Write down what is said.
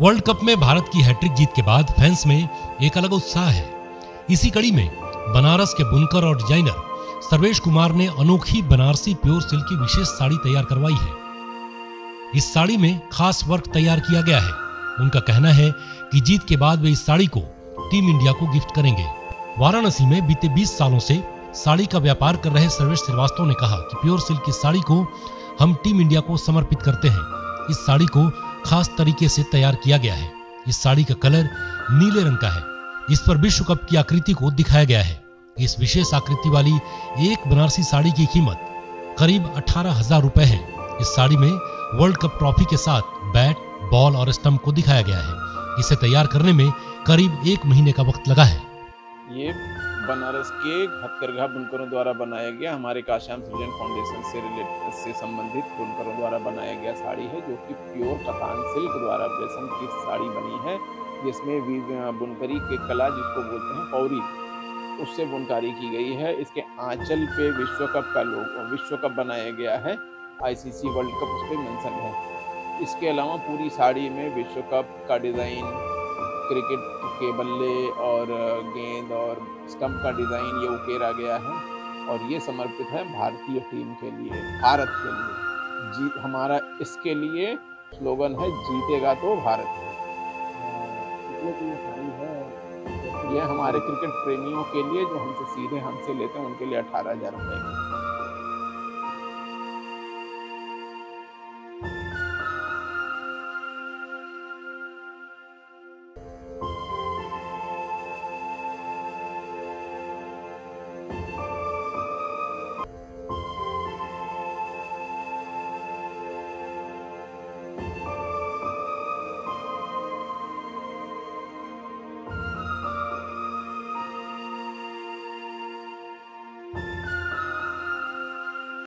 World cup में भारत की hat trick जीत के बाद फैंस में एक अलग उत्साह है। इसी कड़ी में बनारस के बुनकर और डिज़ाइनर सर्वेश कुमार ने अनोखी बनारसी प्योर सिल्क की विशेष साड़ी तैयार करवाई है। इस साड़ी में खास वर्क तैयार किया गया है। उनका कहना है कि जीत के बाद वे इस साड़ी को टीम इंडिया को गिफ्ट करेंगे। वाराणसी में बीते 20 सालों से साड़ी का व्यापार कर रहे सर्वेश श्रीवास्तव ने कहा कि प्योर सिल्क की साड़ी को हम टीम इंडिया को समर्पित करते हैं। इस साड़ी को खास तरीके से तैयार किया गया है। इस साड़ी का कलर नीले रंग का है। इस पर विश्व कप की आकृति को दिखाया गया है। इस विशेष आकृति वाली एक बनारसी साड़ी की कीमत करीब अठारह हज़ार रुपए है। इस साड़ी में वर्ल्ड कप ट्रॉफी के साथ बैट, बॉल और स्टंप को दिखाया गया है। इसे तैयार करने में करीब एक महीने का वक्त लगा है। ये बनारस के हथकरघा बुनकरों द्वारा बनाया गया, हमारे काश्याम सृजन फाउंडेशन से रिलेटेड से संबंधित बुनकरों द्वारा बनाया गया साड़ी है, जो कि प्योर कतान सिल्क द्वारा रेशम की साड़ी बनी है, जिसमें बुनकरी के कला जिसको बोलते हैं, पौरी, उससे बुनकारी की गई है। इसके आंचल पे विश्व कप का लोग, विश्व कप बनाया गया है आईसीसी वर्ल्ड कप उस पर मैंसन है। इसके अलावा पूरी साड़ी में विश्व कप का डिज़ाइन क्रिकेट के बल्ले और गेंद और स्टम्प का डिज़ाइन ये उकेरा गया है और ये समर्पित है भारतीय टीम के लिए, भारत के लिए। जीत हमारा इसके लिए स्लोगन है, जीतेगा तो भारत। ये हमारे क्रिकेट प्रेमियों के लिए जो हमसे सीधे हमसे लेते हैं, उनके लिए अठारह हज़ार रुपये